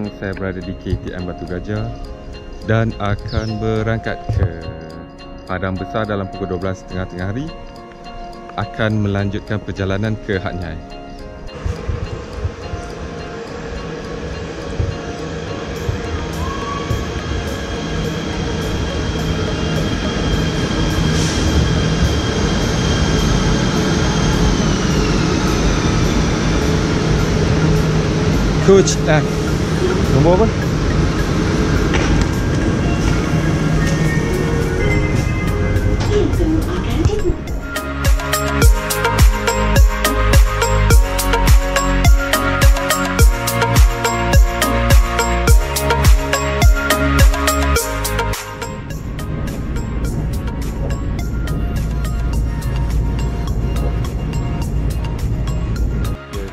sekarang saya berada di KTM Batu Gajah dan akan berangkat ke Padang Besar dalam pukul 12 tengah-tengah hari akan melanjutkan perjalanan ke Hat Nyai. Coach F Nombor apa?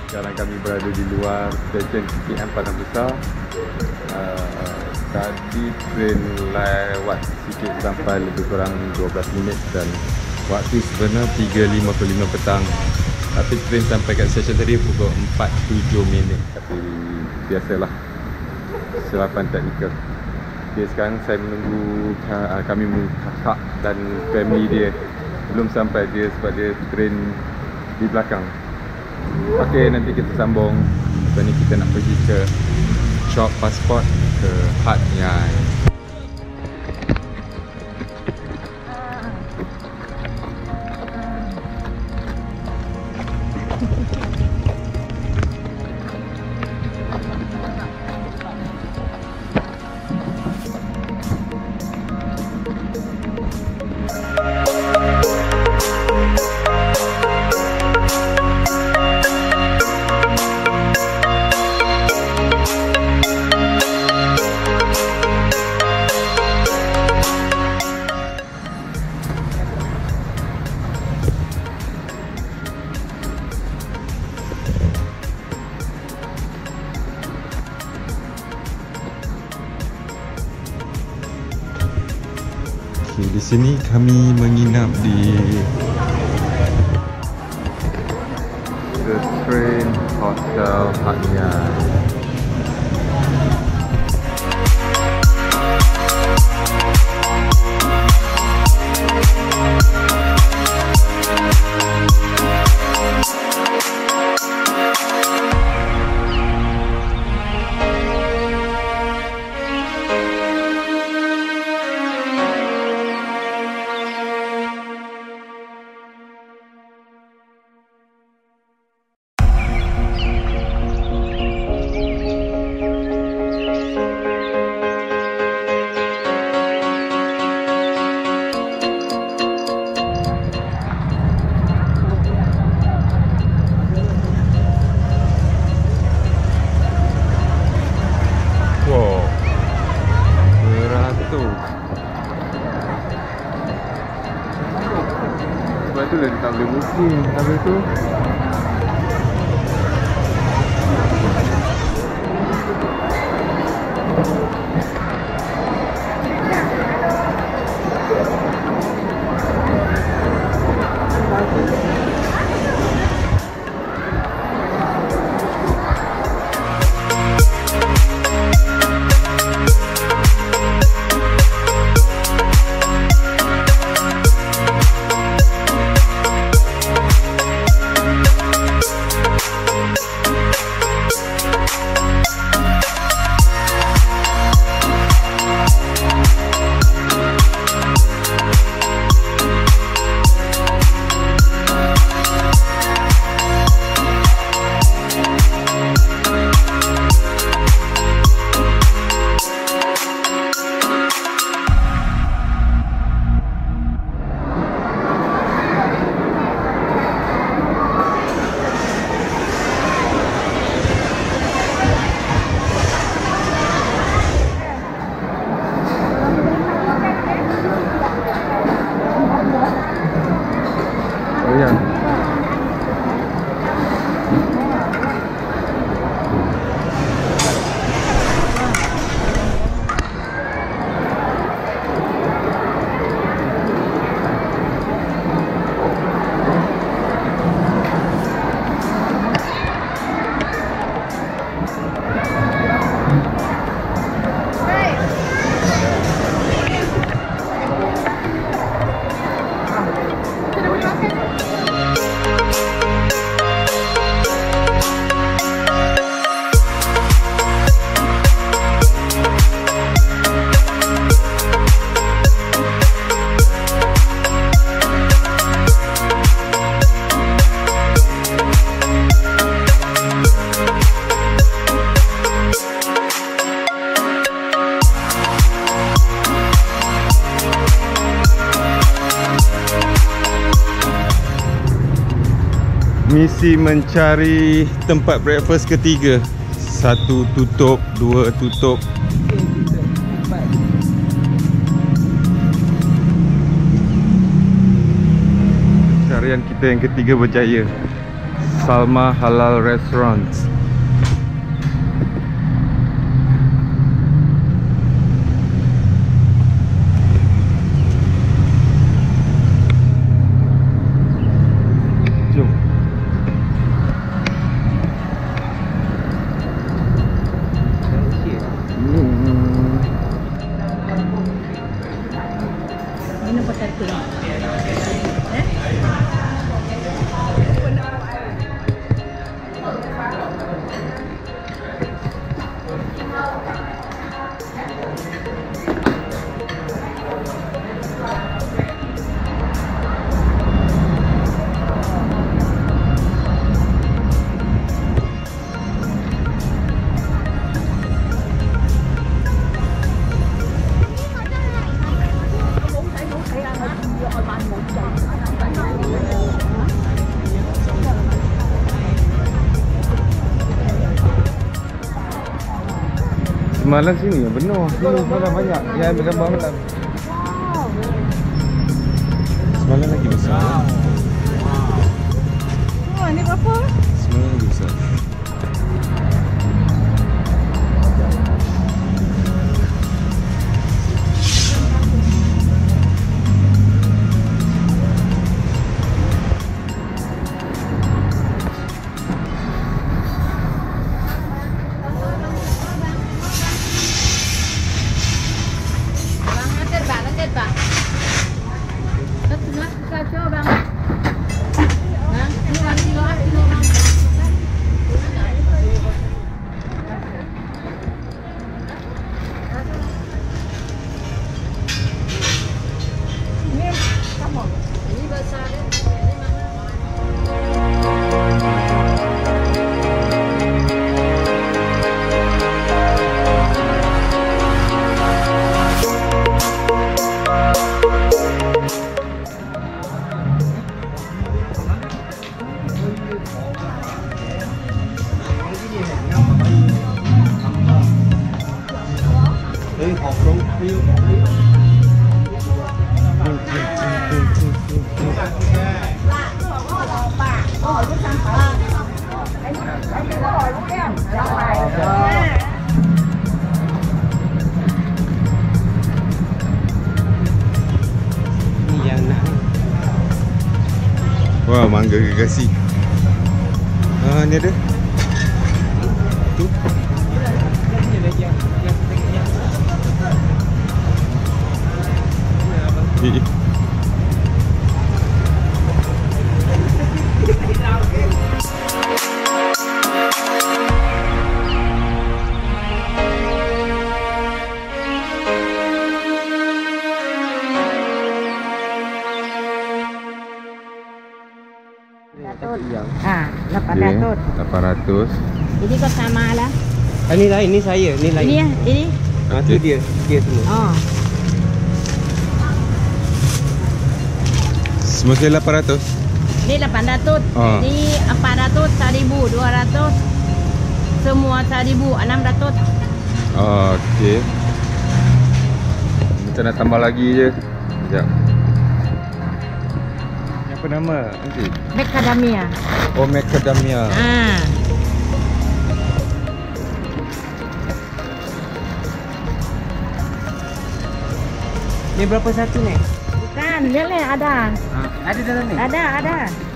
sekarang kami berada di luar stesen KKM Padang Besar uh, tadi train lewat sikit sampai lebih kurang 12 minit dan waktu sebenar 3.55 petang. Tapi train sampai kat stesen tadi pukul 4.7 minit. Tapi biasalah selapan teknikal. Okay, sekarang saya menunggu uh, kami kakak dan family dia. Belum sampai dia sebab dia train di belakang. Okey, nanti kita sambung. Lepas ni kita nak pergi ke shop pasport ke Hat Nyai. Di sini kami menginap di The Train Hotel Hat Nyai. Habis tu Misi mencari tempat breakfast ketiga. Satu tutup, dua tutup. Carian kita yang ketiga berjaya. Salma Halal Restaurant na po. Semalam sini Sini semalam banyak. Yang ambil gambar malam Ni yang nak Wah, mangga gergasi. Ah, ni ada. Tu. Eh, eh. Ah, Okey, 800. Ini kau sama lah. ah, Ni lain, ni saya Ni lain Ini ya, ini. ah, Tu Okey. dia Dia semua Oh. Semua sekali 800. Ini 800. Ah. Ini 400, 1000, 200. Semua 1000, 600. Okey. Kita nak tambah lagi je. Sekejap. Apa nama? Nanti. Macadamia. Oh, macadamia. Ah. Ni berapa satu ni? Bukan, dia lah ada. Ah, ada dalam ni? Ada, ada.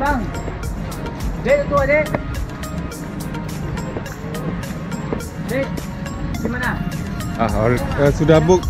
Bang, ah, bang. Dek tutup dek. Dek, di mana? Ah, uh, sudah book.